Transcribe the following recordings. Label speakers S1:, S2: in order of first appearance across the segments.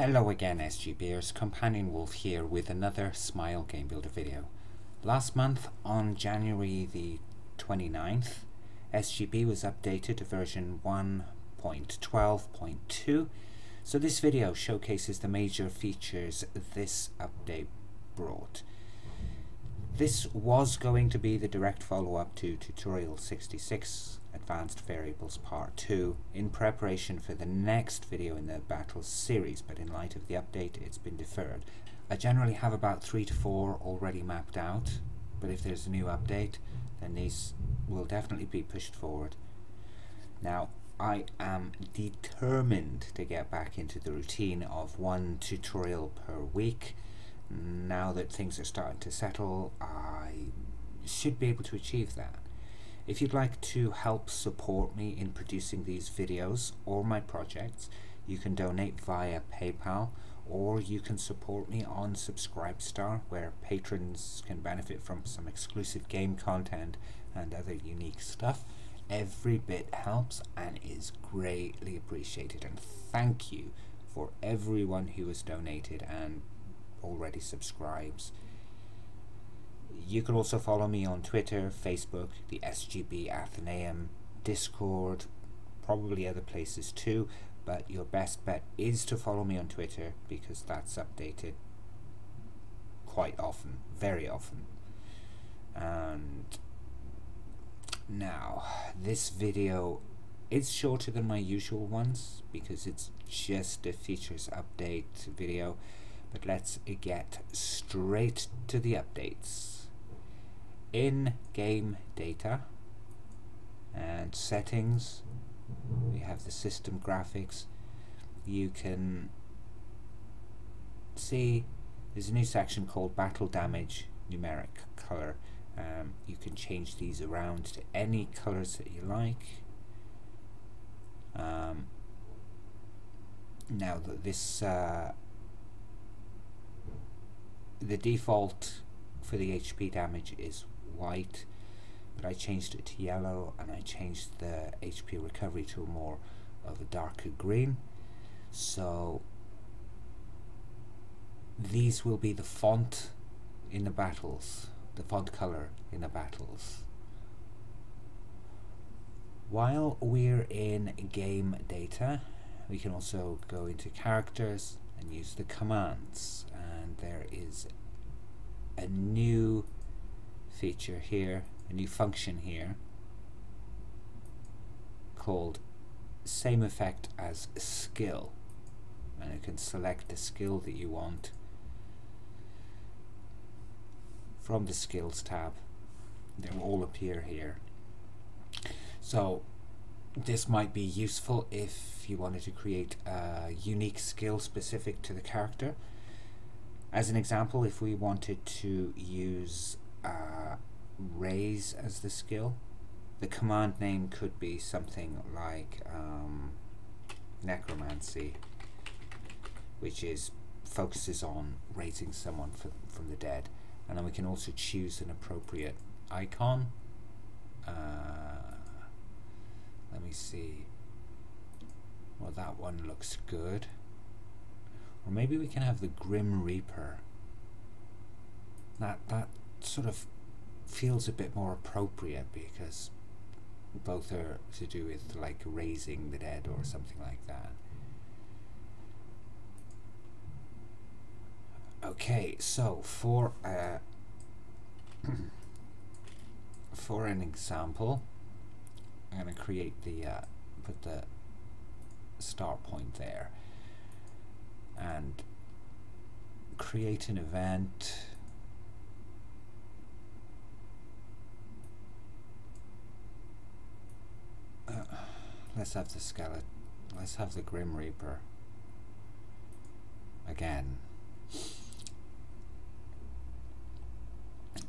S1: Hello again SGBers, Companion Wulf here with another Smile Game Builder video. Last month on January the 29th, SGB was updated to version 1.12.2 so this video showcases the major features this update brought. This was going to be the direct follow-up to Tutorial 66 Advanced Variables Part 2 in preparation for the next video in the Battles series, but in light of the update it's been deferred. I generally have about 3 to 4 already mapped out, but if there's a new update then these will definitely be pushed forward. Now I am determined to get back into the routine of one tutorial per week. Now that things are starting to settle, I should be able to achieve that. If you'd like to help support me in producing these videos or my projects, you can donate via PayPal or you can support me on Subscribestar where patrons can benefit from some exclusive game content and other unique stuff. Every bit helps and is greatly appreciated and thank you for everyone who has donated and already subscribes. You can also follow me on Twitter, Facebook, the SGB Athenaeum, Discord, probably other places too, but your best bet is to follow me on Twitter because that's updated quite often, very often. And now, this video is shorter than my usual ones because it's just a features update video, but let's get straight to the updates in-game data and settings. We have the system graphics. You can see there's a new section called battle damage numeric color. Um, you can change these around to any colors that you like. Um, now this uh, the default for the HP damage is white but I changed it to yellow and I changed the HP recovery to a more of a darker green. So these will be the font in the battles the font color in the battles. While we're in game data we can also go into characters and use the commands and there is a new feature here, a new function here called same effect as skill. And you can select the skill that you want from the skills tab. They will all appear here. So this might be useful if you wanted to create a unique skill specific to the character. As an example if we wanted to use uh, raise as the skill. The command name could be something like um, necromancy, which is focuses on raising someone from, from the dead. And then we can also choose an appropriate icon. Uh, let me see. Well, that one looks good. Or maybe we can have the Grim Reaper. That that sort of feels a bit more appropriate because both are to do with like raising the dead or something like that. Okay, so for uh, for an example, I'm going to create the uh, put the start point there and create an event Let's have the skeleton. Let's have the Grim Reaper. Again.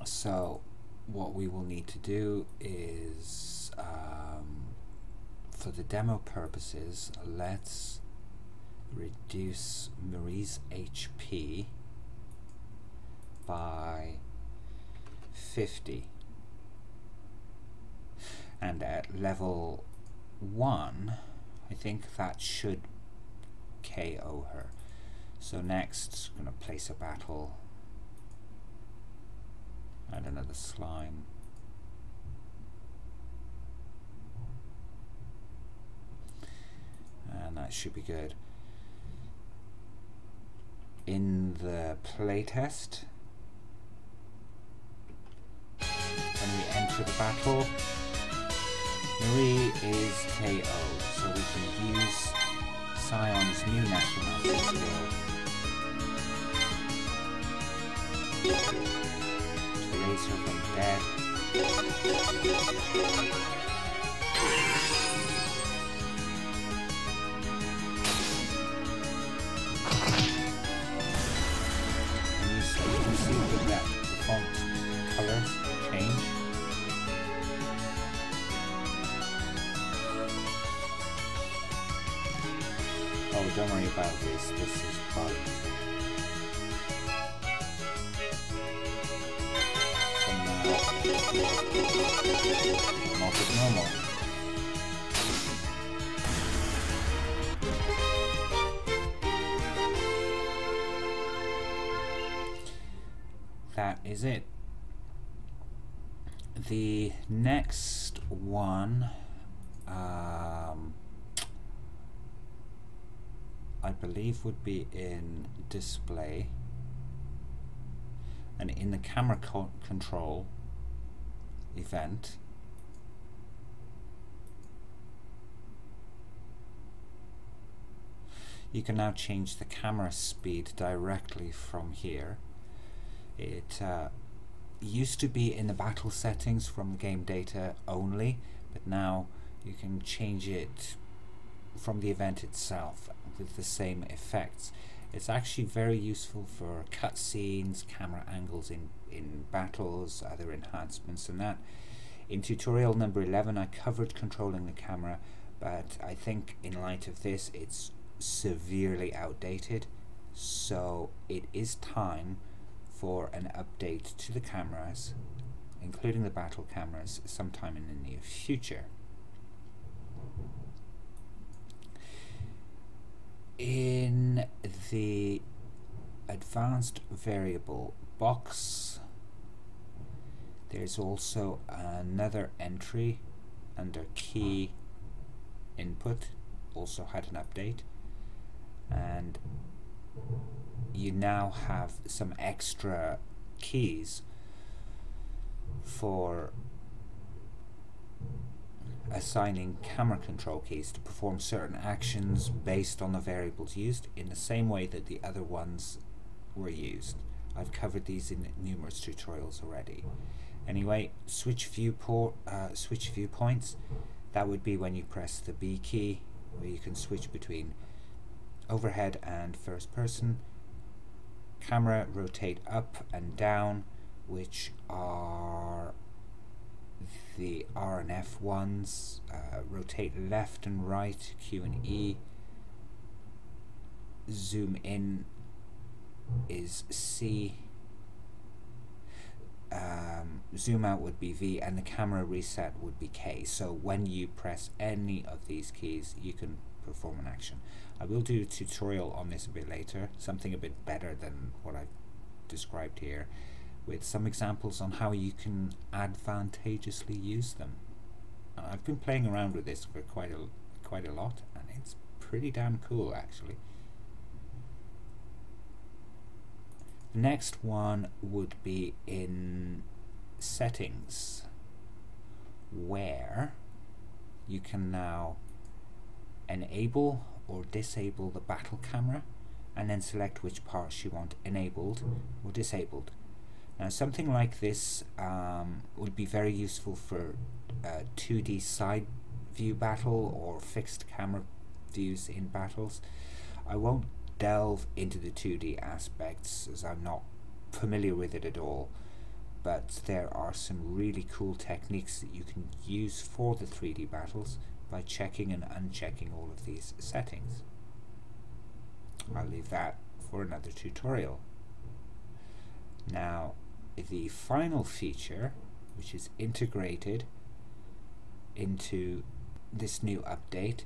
S1: So, what we will need to do is, um, for the demo purposes, let's reduce Marie's HP by 50 and at level 1 I think that should KO her So next, I'm going to place a battle. and another slime. And that should be good. In the playtest, when we enter the battle, Marie is KO, so we can use Scion's new necromancer skill to raise her from dead. Oh, don't worry about this. This is bugged. So now, normal. That is it. The next one, um, I believe would be in display and in the camera co control event. You can now change the camera speed directly from here. It uh, used to be in the battle settings from game data only but now you can change it from the event itself with the same effects. It's actually very useful for cutscenes, camera angles in, in battles, other enhancements and that. In tutorial number 11 I covered controlling the camera but I think in light of this it's severely outdated so it is time for an update to the cameras including the battle cameras sometime in the near future. In the advanced variable box there's also another entry under key input also had an update and you now have some extra keys for assigning camera control keys to perform certain actions based on the variables used in the same way that the other ones were used. I've covered these in numerous tutorials already. Anyway, switch viewport, uh, switch viewpoints. That would be when you press the B key, where you can switch between overhead and first person. Camera rotate up and down, which are the R and F ones, uh, rotate left and right, Q and E, zoom in is C, um, zoom out would be V, and the camera reset would be K. So when you press any of these keys, you can perform an action. I will do a tutorial on this a bit later, something a bit better than what I've described here with some examples on how you can advantageously use them. And I've been playing around with this for quite a quite a lot, and it's pretty damn cool actually. The next one would be in settings, where you can now enable or disable the battle camera and then select which parts you want enabled or disabled. Now something like this um, would be very useful for uh, 2D side view battle or fixed camera views in battles. I won't delve into the 2D aspects as I'm not familiar with it at all but there are some really cool techniques that you can use for the 3D battles by checking and unchecking all of these settings. I'll leave that for another tutorial. Now the final feature which is integrated into this new update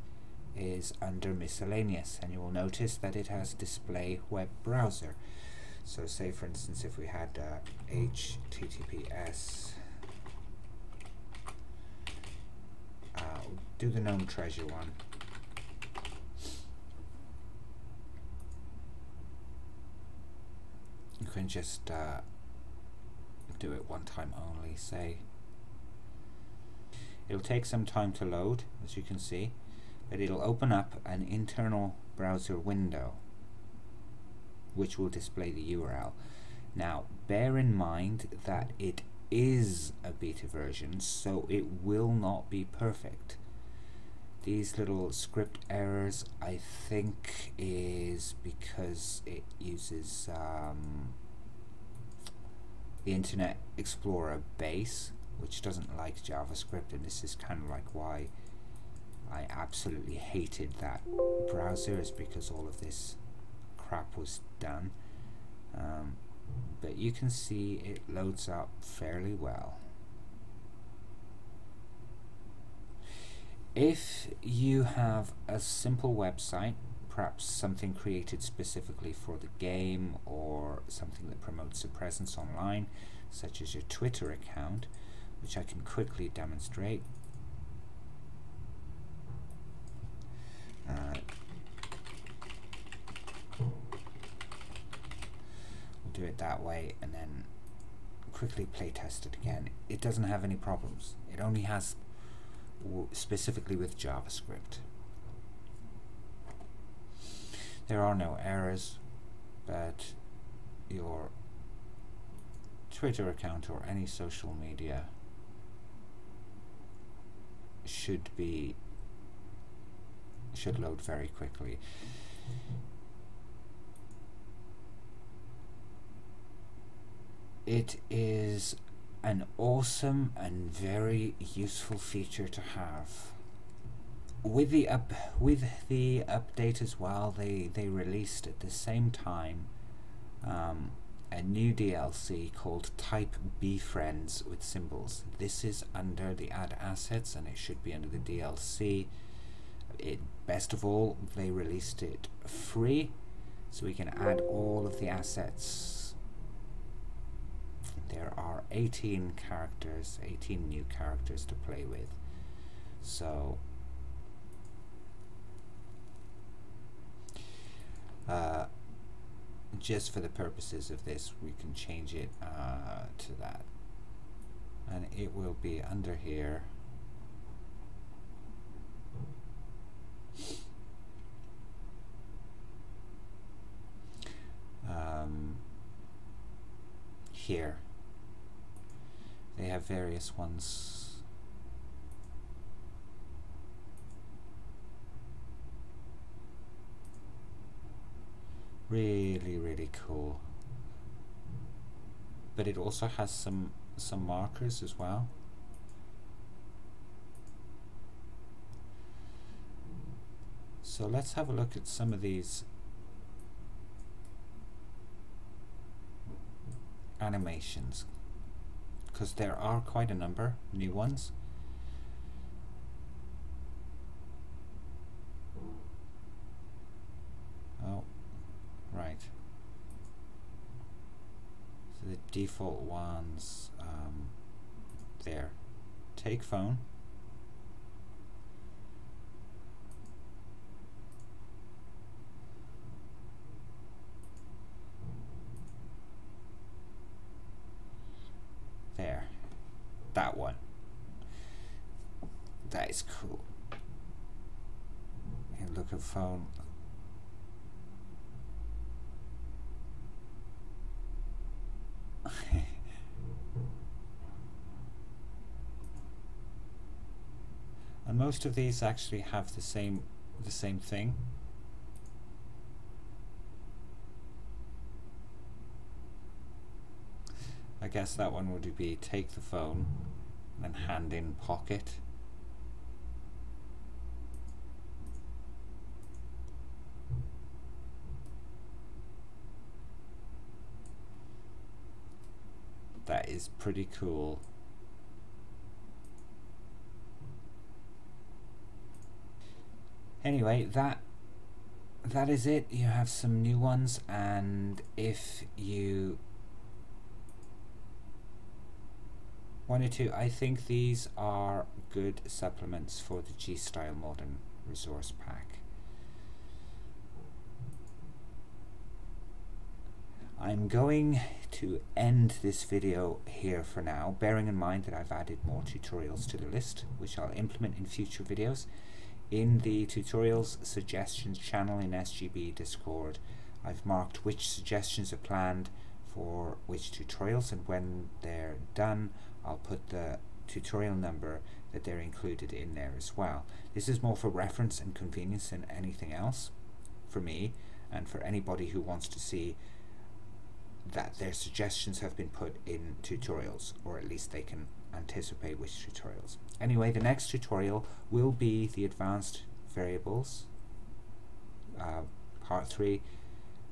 S1: is under miscellaneous and you will notice that it has display web browser. So say for instance if we had uh, HTTPS uh, do the gnome treasure one you can just uh, do it one time only say. It'll take some time to load as you can see but it'll open up an internal browser window which will display the URL now bear in mind that it is a beta version so it will not be perfect. These little script errors I think is because it uses um, Internet Explorer base which doesn't like JavaScript and this is kind of like why I absolutely hated that browser is because all of this crap was done. Um, but you can see it loads up fairly well. If you have a simple website, perhaps something created specifically for the game or something that promotes a presence online, such as your Twitter account, which I can quickly demonstrate. Uh, we'll do it that way and then quickly play test it again. It doesn't have any problems. It only has specifically with JavaScript. There are no errors, but your Twitter account or any social media should be should load very quickly. It is an awesome and very useful feature to have. With the up with the update as well, they they released at the same time um, a new DLC called Type B Friends with symbols. This is under the add assets and it should be under the DLC. It best of all, they released it free, so we can add all of the assets there are 18 characters, 18 new characters to play with. So, uh, just for the purposes of this, we can change it uh, to that. And it will be under here. Um, here they have various ones. Really, really cool. But it also has some some markers as well. So let's have a look at some of these animations because there are quite a number new ones. Oh, right. So the default ones um, there. Take phone. There. That one. That is cool. And look at phone. and most of these actually have the same the same thing. I guess that one would be take the phone and then hand in pocket. That is pretty cool. Anyway, that that is it. You have some new ones, and if you wanted to, I think these are good supplements for the G-Style Modern Resource Pack. I'm going to end this video here for now, bearing in mind that I've added more tutorials to the list, which I'll implement in future videos. In the tutorials suggestions channel in SGB Discord, I've marked which suggestions are planned for which tutorials and when they're done I'll put the tutorial number that they're included in there as well. This is more for reference and convenience than anything else for me and for anybody who wants to see that their suggestions have been put in tutorials or at least they can anticipate which tutorials. Anyway, the next tutorial will be the advanced variables, uh, part 3,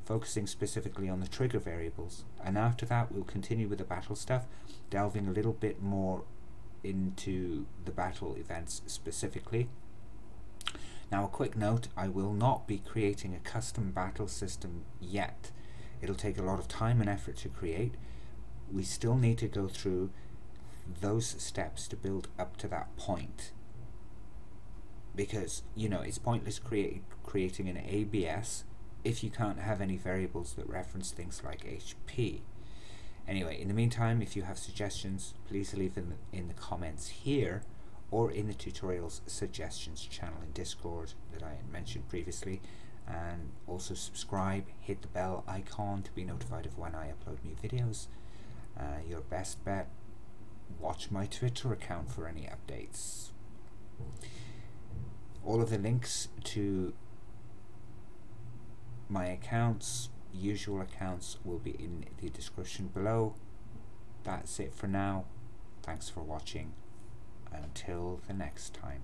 S1: focusing specifically on the trigger variables. And after that, we'll continue with the battle stuff, delving a little bit more into the battle events specifically. Now, a quick note I will not be creating a custom battle system yet. It'll take a lot of time and effort to create. We still need to go through those steps to build up to that point because you know it's pointless create, creating an ABS if you can't have any variables that reference things like HP. Anyway, in the meantime, if you have suggestions, please leave them in the comments here or in the tutorials suggestions channel in Discord that I mentioned previously. And also subscribe, hit the bell icon to be notified of when I upload new videos. Uh, your best bet watch my Twitter account for any updates. All of the links to my accounts, usual accounts, will be in the description below. That's it for now. Thanks for watching. Until the next time.